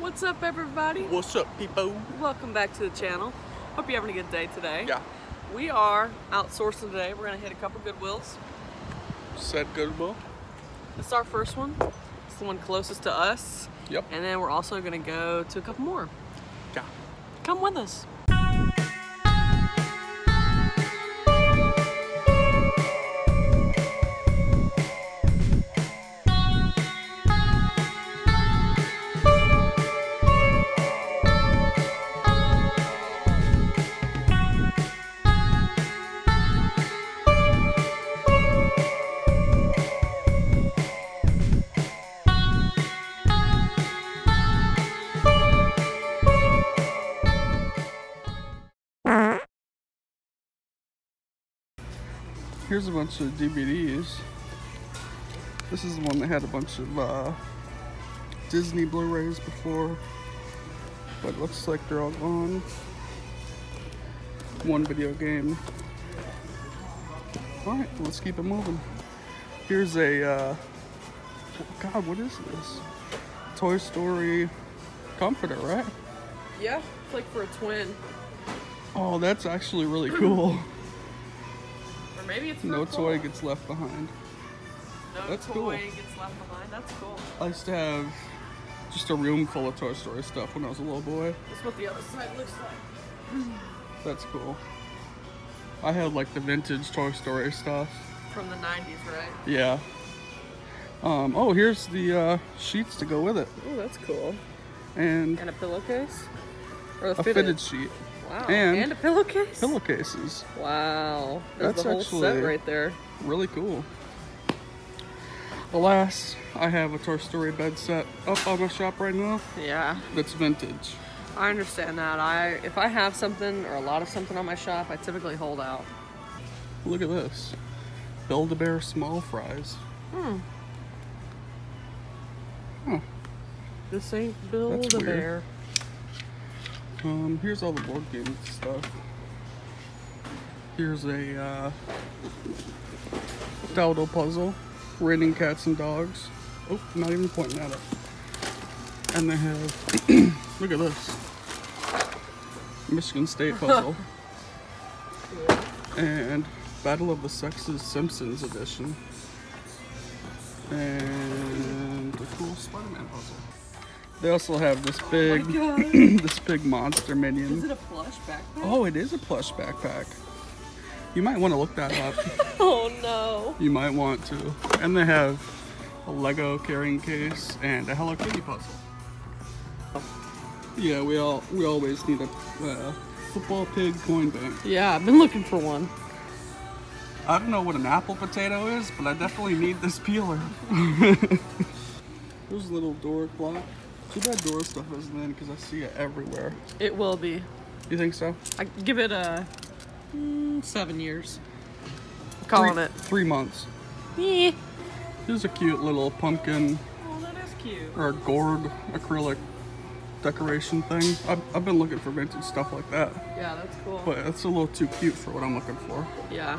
What's up, everybody? What's up, people? Welcome back to the channel. Hope you're having a good day today. Yeah. We are outsourcing today. We're gonna hit a couple Goodwills. Said Goodwill. This is our first one. It's the one closest to us. Yep. And then we're also gonna go to a couple more. Yeah. Come with us. Here's a bunch of DVDs. This is the one that had a bunch of uh, Disney Blu-rays before, but looks like they're all gone. One video game. All right, let's keep it moving. Here's a, uh, God, what is this? Toy Story comforter, right? Yeah, it's like for a twin. Oh, that's actually really cool. Maybe it's No a toy gets left behind. No That's toy cool. gets left behind. That's cool. I used to have just a room full of Toy Story stuff when I was a little boy. That's what the other side looks like. That's cool. I had like the vintage Toy Story stuff. From the 90s, right? Yeah. Um, oh, here's the uh, sheets to go with it, Oh, that's cool. and And a pillowcase? Or a fitted sheet, Wow. and a pillowcase? pillowcases. Wow. That's, That's the whole set actually- right there. Really cool. Alas, I have a Toy Story bed set up on my shop right now. Yeah. That's vintage. I understand that. I if I have something or a lot of something on my shop, I typically hold out. Look at this. Build-A-Bear small fries. Hmm. Huh. This ain't Build That's a weird. Bear. Um, here's all the board game stuff. Here's a uh, Dowdle puzzle, raining cats and dogs. Oh, not even pointing at it. And they have, look at this, Michigan State puzzle, and Battle of the Sexes Simpsons edition, and a cool Spider-Man puzzle. They also have this big, Oh this big monster minion. Is it a plush backpack? Oh, it is a plush backpack. You might want to look that up. Oh no. you might want to. And they have a Lego carrying case and a Hello Kitty puzzle. Yeah, we all we always need a uh, football pig coin bank. Yeah, I've been looking for one. I don't know what an apple potato is, but I definitely need this peeler. There's a little door clock. Too bad door stuff isn't in because I see it everywhere. It will be. You think so? I give it a mm, seven years. Calling three, it. Three months. Yeah. Here's a cute little pumpkin Oh, that is cute. or a gourd acrylic decoration thing. I've, I've been looking for vintage stuff like that, Yeah, that's cool. but it's a little too cute for what I'm looking for. yeah.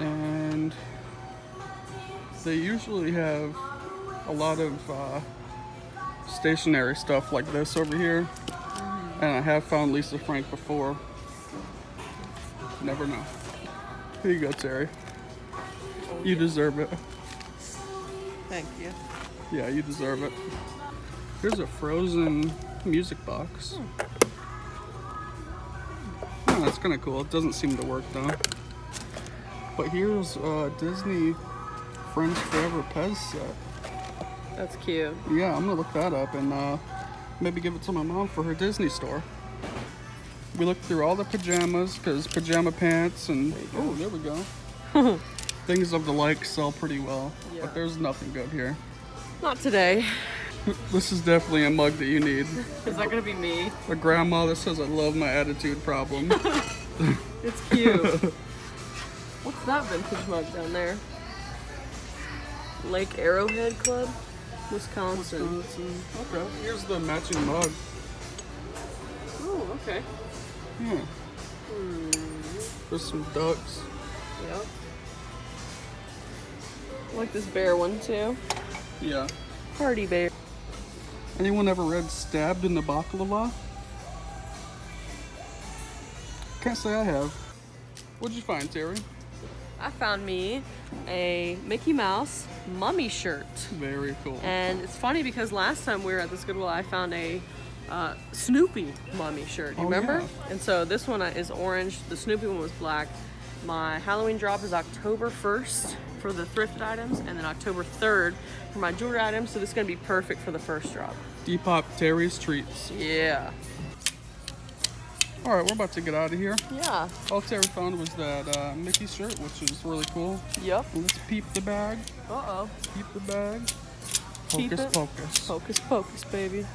And they usually have a lot of uh, stationary stuff like this over here. And I have found Lisa Frank before. Never know. Here you go, Terry. You deserve it. Thank you. Yeah, you deserve it. Here's a frozen music box. Oh, that's kind of cool. It doesn't seem to work though. But here's uh, Disney Friends Forever Pez set. That's cute. Yeah, I'm gonna look that up and uh, maybe give it to my mom for her Disney store. We looked through all the pajamas because pajama pants and oh, there we go. Things of the like sell pretty well, Yeah. but there's nothing good here. Not today. This is definitely a mug that you need. Is that gonna be me? A grandma that says I love my attitude problem. It's cute. What's that vintage mug down there? Lake Arrowhead Club, Wisconsin. Okay, here's the matching mug. Oh, okay. Yeah. There's some ducks. Yep. I like this bear one too. Yeah. Party bear. Anyone ever read Stabbed in the Baklava? Can't say I have. What'd you find, Terry? I found me a Mickey Mouse mummy shirt. Very cool. And it's funny because last time we were at this Goodwill, I found a uh, Snoopy mummy shirt. You Oh, remember? yeah. And so this one is orange. The Snoopy one was black. My Halloween drop is October 1st for the thrift items, and then October 3rd for my jewelry items. So this is gonna be perfect for the first drop. Depop Terry's Treats. Yeah. All right, we're about to get out of here. Yeah. All Terry found was that uh, Mickey shirt, which is really cool. Yep. Let's peep the bag. Uh oh. Peep the bag. Peep Hocus it. pocus. Focus, focus, baby.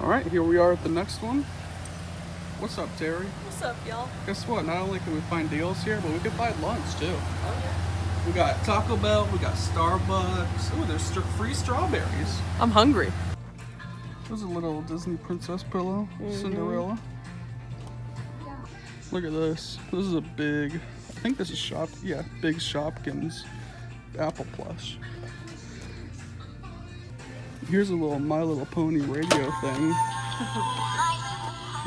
All right, here we are at the next one. What's up, Terry? What's up, y'all? Guess what? Not only can we find deals here, but we can find lunch too. Oh yeah. We got Taco Bell, we got Starbucks. Oh, there's free strawberries. I'm hungry. There's a little Disney princess pillow, Cinderella. Look at this. This is a big, I think this is Shop, yeah, Big Shopkins Apple plush. Here's a little My Little Pony radio thing.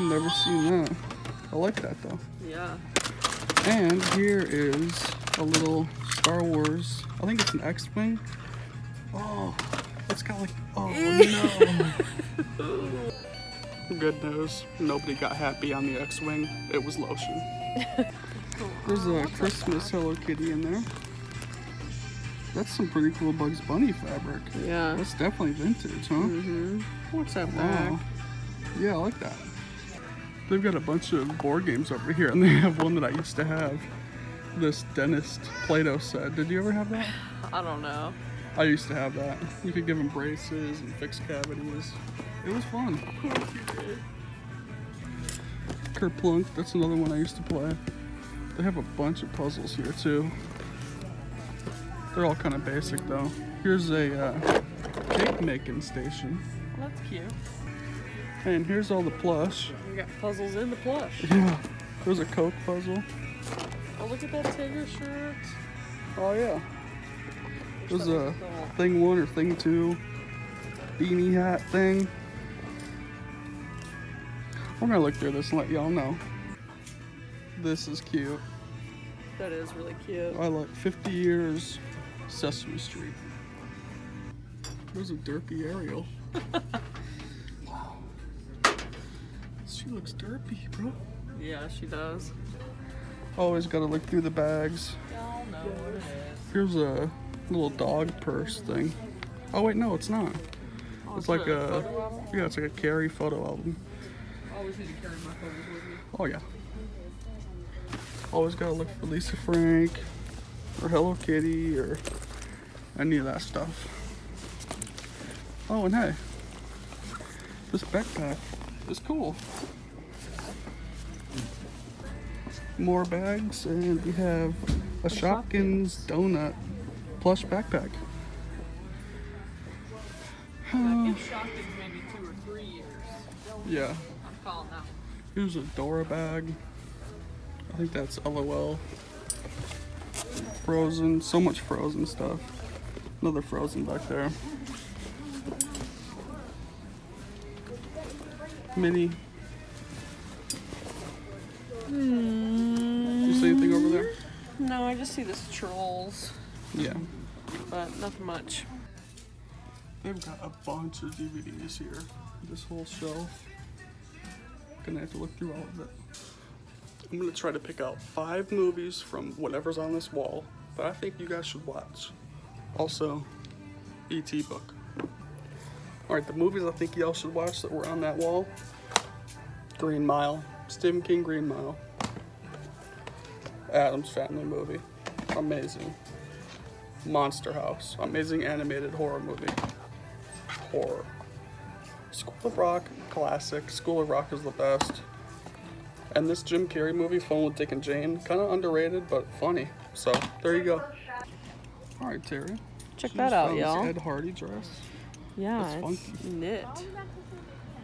Never seen that. I like that though. Yeah. And here is a little Star Wars. I think it's an X-wing. Oh, it's got like. Oh no. Good news. Nobody got happy on the X-wing. It was lotion. There's a Christmas Hello Kitty in there. That's some pretty cool Bugs Bunny fabric. Yeah. That's definitely vintage, huh? Mm-hmm. What's that back? Wow. Yeah, I like that. They've got a bunch of board games over here, and they have one that I used to have. This dentist Play-Doh set. Did you ever have that? I don't know. I used to have that. You could give them braces and fix cavities. It was fun. Kerplunk, that's another one I used to play. They have a bunch of puzzles here too. They're all kind of basic though. Here's a uh, cake making station. That's cute. And here's all the plush. We got puzzles in the plush. Yeah. There's a Coke puzzle. Oh, look at that Tigger shirt. Oh yeah. There's a thing one or thing two beanie hat thing. We're gonna look through this and let y'all know. This is cute. That is really cute. I like 50 years Sesame Street. There's a derpy Ariel. wow. She looks derpy, bro. Yeah, she does. Always gotta look through the bags. Y'all know what it is. Here's a little dog purse thing. Oh wait, no, it's not. Oh, it's like a yeah, it's like a carry photo album. Always need to carry my photos with me. Oh yeah. Always gotta look for Lisa Frank or Hello Kitty or any of that stuff. Oh and hey, this backpack is cool. More bags and we have a Shopkins donut plush backpack. I've shocked in maybe two or three years. Yeah, I'm calling that one. Here's a Dora bag. I think that's LOL. Frozen, so much frozen stuff. Another frozen back there. Mini. You see anything over there? No, I just see this trolls, Yeah. but nothing much. They've got a bunch of DVDs here. This whole shelf. Gonna have to look through all of it. I'm gonna try to pick out five movies from whatever's on this wall that I think you guys should watch. Also, E.T. book. Alright, the movies I think y'all should watch that were on that wall Green Mile, Stephen King Green Mile, Addams Family movie, amazing. Monster House, amazing animated horror movie. Horror. School of Rock, classic. School of Rock is the best. And this Jim Carrey movie, Fun with Dick and Jane, kind of underrated but funny. So there you go. All right, Terry. Check that out, y'all. Ed Hardy dress. Yeah, it's funky. knit.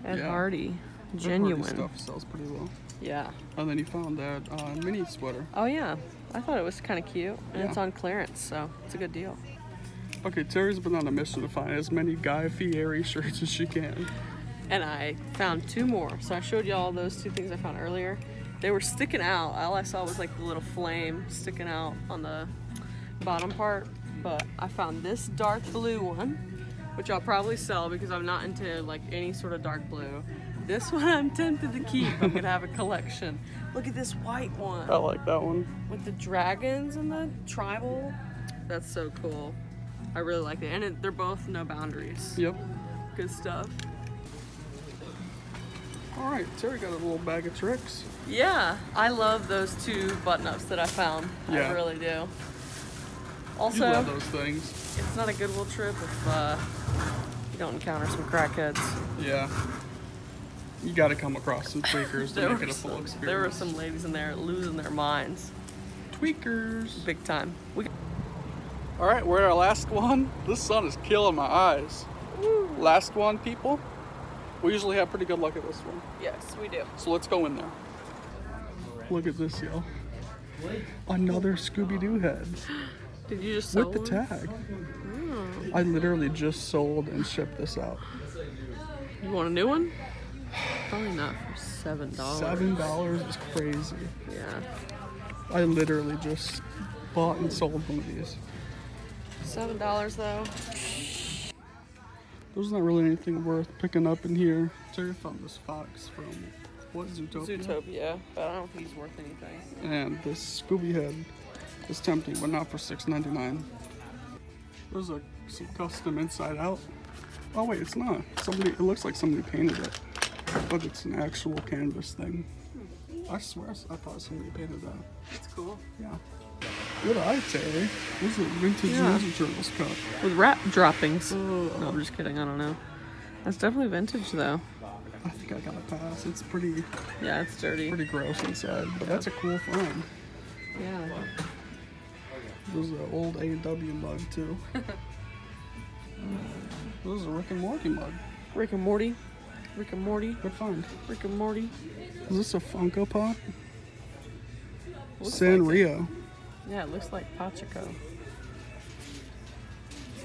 Ed Yeah. Hardy, Ed Hardy genuine. stuff sells pretty well. Yeah. And then he found that uh, mini sweater. Oh yeah, I thought it was kind of cute, and it's on clearance, so it's a good deal. Okay, Terry's been on a mission to find as many Guy Fieri shirts as she can. And I found two more. So I showed y'all those two things I found earlier. They were sticking out. All I saw was like the little flame sticking out on the bottom part. But I found this dark blue one, which I'll probably sell because I'm not into like any sort of dark blue. This one I'm tempted to keep. I'm gonna have a collection. Look at this white one I like that one. with the dragons and the tribal. That's so cool. I really like it. And it, they're both no boundaries. Yep. Good stuff. All right, Terry got a little bag of tricks. Yeah, I love those two button ups that I found. Yeah. I really do. Also, You love those things. it's not a good Goodwill trip if uh, you don't encounter some crackheads. Yeah. You got to come across some tweakers to There make were, it a full some, experience. there were some ladies in there losing their minds, tweakers. big time. We, All right, we're at our last one. This sun is killing my eyes. Last one, people. We usually have pretty good luck at this one. yes, we do. So let's go in there. Look at this, yo. Another Scooby Doo head Did you just sell with the one? tag. Hmm. I literally just sold and shipped this out. You want a new one? Probably not for seven dollars. Seven dollars is crazy. Yeah, I literally just bought and sold one of these. seven dollars though. There's not really anything worth picking up in here. Terry found this fox from what Zootopia? Zootopia, but I don't think he's worth anything. And this Scooby head is tempting, but not for $6.99. There's a some custom inside out. Oh wait, it's not. Somebody it looks like somebody painted it. But it's an actual canvas thing. Hmm. I swear I thought somebody painted that. It's cool. Yeah. Good eye, Terry. This is a vintage Yeah. Ninja Turtles cut. With rat droppings. No, I'm just kidding. I don't know. That's definitely vintage though. I think I got a pass. It's pretty Yeah, it's dirty. pretty gross inside, but that's a cool find. Yeah. This is an old A&W mug too. this is a Rick and Morty mug. Rick and Morty. Rick and Morty. Good find. Rick and Morty. Is this a Funko Pop? Looks Sanrio. like. Yeah, it looks like Pochacco.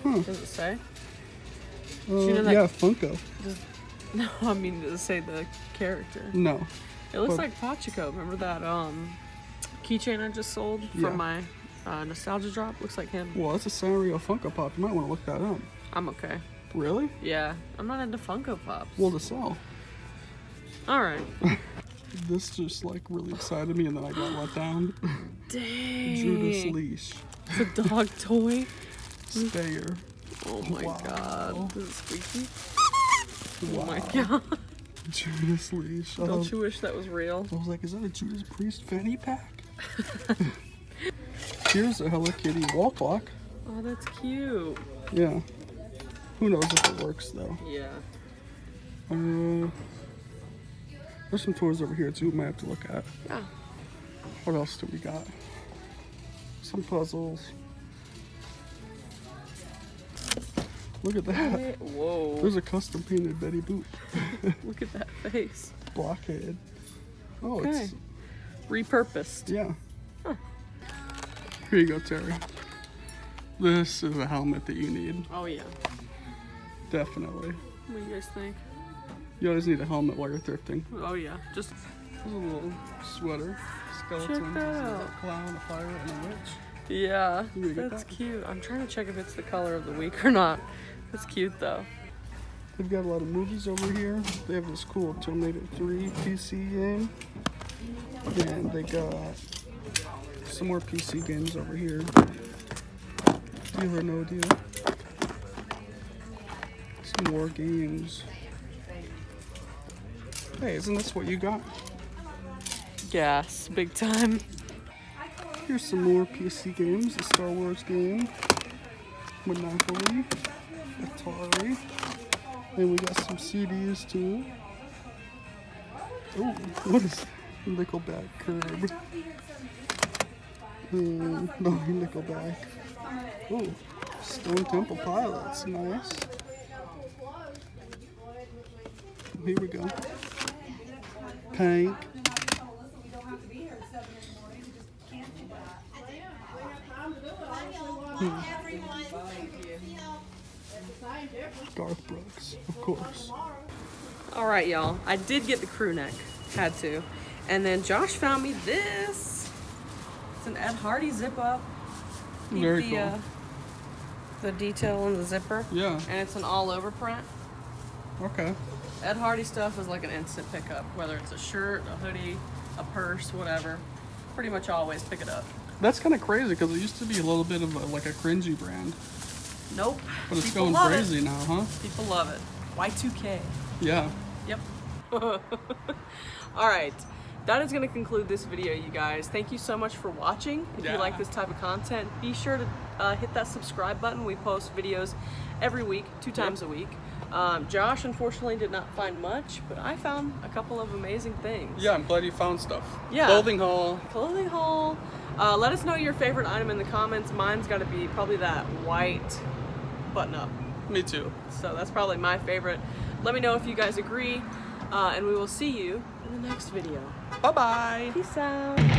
Huh. Does it say? Uh, you know yeah, Funko. Does, no, I mean, does it say the character? No. It looks But- like Pochacco. Remember that um keychain I just sold from Yeah. my uh, nostalgia drop? Looks like him. Well, that's a Sanrio Funko Pop. You might want to look that up. I'm okay. Really? Yeah, I'm not into Funko Pops. Well, to sell. All right. This just like really excited me, and then I got let down. Dang. Judas Leash. It's a dog toy. Stayer. Oh my Wow. god. This is squeaky. Wow. Oh my god. Judas Leash. Don't was, you wish that was real? I was like, is that a Judas Priest fanny pack? Here's a Hello Kitty wall clock. Oh, that's cute. Yeah. Who knows if it works though. Yeah. Uh, there's some toys over here too. We might have to look at. Yeah. What else do we got? Some puzzles. Look at that. Whoa. There's a custom painted Betty Boop Look at that face. blockhead. Oh, Okay. it's Repurposed. yeah. Here you go, Terry. This is a helmet that you need, Oh yeah. definitely. What do you guys think? You always need a helmet while you're thrifting. Oh yeah. Just a little sweater, skeleton, that a clown, a pirate, and a witch. yeah. You gonna get That's that? cute. I'm trying to check if it's the color of the week or not. It's cute though. They've got a lot of movies over here. They have this cool Terminator 3 PC game. And they got some more PC games over here. Deal or no deal. Some more games. Hey, isn't this what you got? Gas, big time. Here's some more PC games. A Star Wars game. Monopoly. Atari. And we got some CDs too. Oh, what is Nickelback Curb? Hmm, no, Nickelback. Oh, Stone Temple Pilots. Nice. Here we go. Pink. Garth Brooks, of course. All right, y'all. I did get the crew neck. Had to. And then Josh found me this. It's an Ed Hardy zip up. Very the, cool. uh, the detail in the zipper. Yeah. And it's an all over print. Okay. Ed Hardy stuff is like an instant pickup, whether it's a shirt, a hoodie, a purse, whatever. Pretty much always pick it up. That's kind of crazy because it used to be a little bit of a, like a cringy brand, Nope. but it's People going crazy It. now, huh? People love it. Y2K. Yeah. Yep. All right. That is going to conclude this video, you guys. Thank you so much for watching. If you like this type of content, be sure to uh, hit that subscribe button. We post videos every week, two times a week. Um, Josh, unfortunately, did not find much, but I found a couple of amazing things. Yeah, I'm glad you found stuff. Yeah. Clothing haul. Clothing haul. Uh, let us know your favorite item in the comments. Mine's got to be probably that white button up. Me too. So that's probably my favorite. Let me know if you guys agree, uh, and we will see you in the next video. Bye bye. Peace out.